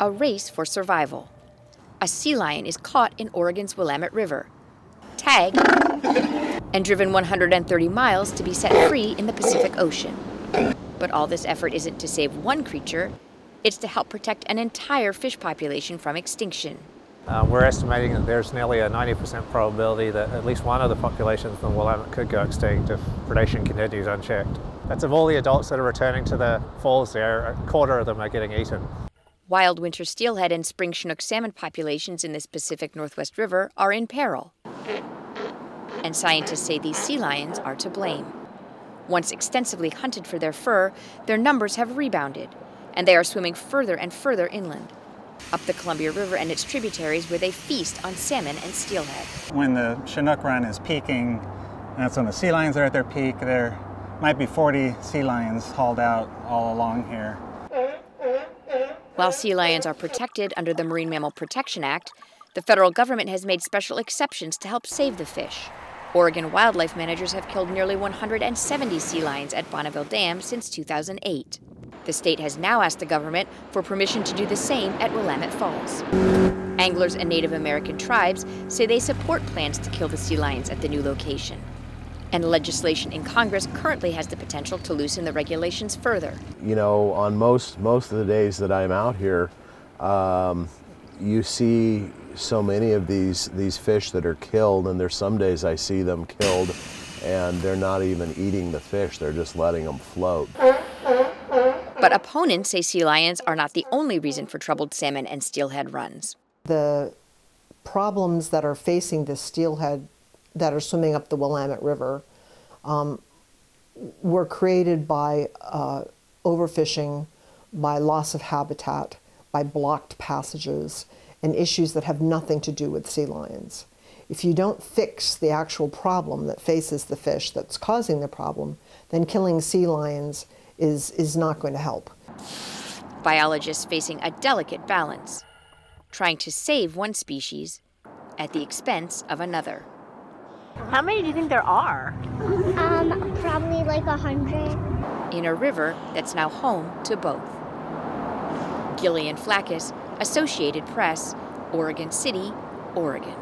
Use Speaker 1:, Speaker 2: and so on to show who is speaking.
Speaker 1: a race for survival. A sea lion is caught in Oregon's Willamette River, tagged, and driven 130 miles to be set free in the Pacific Ocean. But all this effort isn't to save one creature, it's to help protect an entire fish population from extinction.
Speaker 2: Uh, we're estimating that there's nearly a 90% probability that at least one of the populations in the Willamette could go extinct if predation continues unchecked. That's of all the adults that are returning to the falls there, a quarter of them are getting eaten.
Speaker 1: Wild winter steelhead and spring Chinook salmon populations in this Pacific Northwest River are in peril. And scientists say these sea lions are to blame. Once extensively hunted for their fur, their numbers have rebounded, and they are swimming further and further inland, up the Columbia River and its tributaries where they feast on salmon and steelhead.
Speaker 3: When the Chinook run is peaking, that's when the sea lions are at their peak. There might be 40 sea lions hauled out all along here.
Speaker 1: While sea lions are protected under the Marine Mammal Protection Act, the federal government has made special exceptions to help save the fish. Oregon wildlife managers have killed nearly 170 sea lions at Bonneville Dam since 2008. The state has now asked the government for permission to do the same at Willamette Falls. Anglers and Native American tribes say they support plans to kill the sea lions at the new location. And legislation in Congress currently has the potential to loosen the regulations further.
Speaker 4: You know, on most most of the days that I'm out here, um, you see so many of these these fish that are killed, and there's some days I see them killed, and they're not even eating the fish; they're just letting them float.
Speaker 1: But opponents say sea lions are not the only reason for troubled salmon and steelhead runs.
Speaker 5: The problems that are facing the steelhead that are swimming up the Willamette River um, were created by uh, overfishing, by loss of habitat, by blocked passages, and issues that have nothing to do with sea lions. If you don't fix the actual problem that faces the fish that's causing the problem, then killing sea lions is, is not going to help.
Speaker 1: Biologists facing a delicate balance, trying to save one species at the expense of another.
Speaker 6: How many do you think there are?
Speaker 7: Um, probably like a hundred.
Speaker 1: In a river that's now home to both. Gillian Flaccus, Associated Press, Oregon City, Oregon.